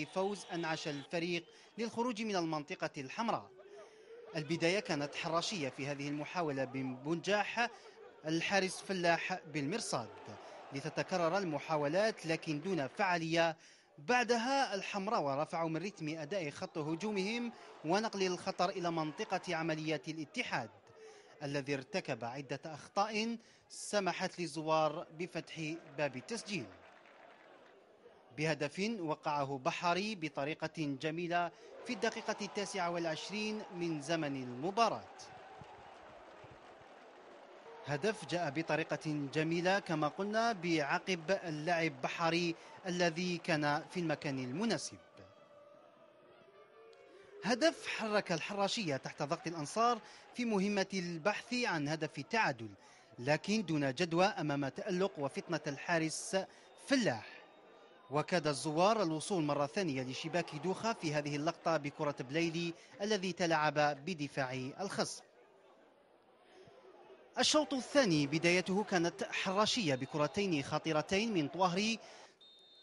فوز أنعش الفريق للخروج من المنطقة الحمراء. البداية كانت حراشية في هذه المحاولة بنجاح الحارس فلاح بالمرصاد لتتكرر المحاولات لكن دون فعالية. بعدها الحمراء ورفعوا من رتم أداء خط هجومهم ونقل الخطر إلى منطقة عمليات الاتحاد الذي ارتكب عدة أخطاء سمحت للزوار بفتح باب التسجيل. بهدف وقعه بحري بطريقة جميلة في الدقيقة التاسعة والعشرين من زمن المباراة. هدف جاء بطريقة جميلة كما قلنا بعقب اللاعب بحري الذي كان في المكان المناسب. هدف حرك الحراشية تحت ضغط الأنصار في مهمة البحث عن هدف التعادل لكن دون جدوى أمام تألق وفطنة الحارس فلاح. وكاد الزوار الوصول مرة ثانية لشباك دوخة في هذه اللقطة بكرة بليلي الذي تلعب بدفاع الخصم. الشوط الثاني بدايته كانت حراشية بكرتين خطيرتين من طوهري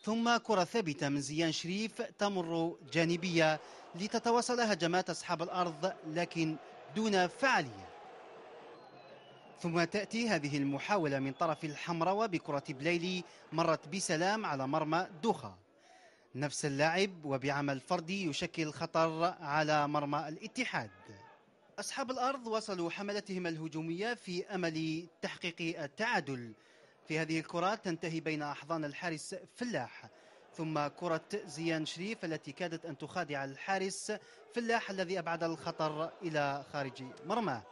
ثم كرة ثابتة من زيان شريف تمر جانبية لتتواصل هجمات أصحاب الأرض لكن دون فعالية. ثم تأتي هذه المحاولة من طرف الحمراء بكرة بليلي مرت بسلام على مرمى دوخة. نفس اللاعب وبعمل فردي يشكل خطر على مرمى الاتحاد. أصحاب الأرض وصلوا حملتهم الهجومية في أمل تحقيق التعادل. في هذه الكرات تنتهي بين أحضان الحارس فلاح ثم كرة زيان شريف التي كادت أن تخادع الحارس فلاح الذي أبعد الخطر إلى خارج مرماه.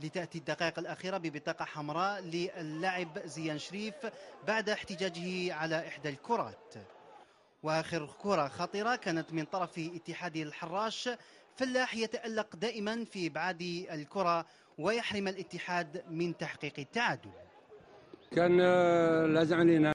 لتأتي الدقائق الأخيرة ببطاقة حمراء للاعب زيان شريف بعد احتجاجه على إحدى الكرات. وآخر كرة خطيرة كانت من طرف اتحاد الحراش. فلاح يتألق دائما في إبعاد الكرة ويحرم الاتحاد من تحقيق التعادل. كان لازم علينا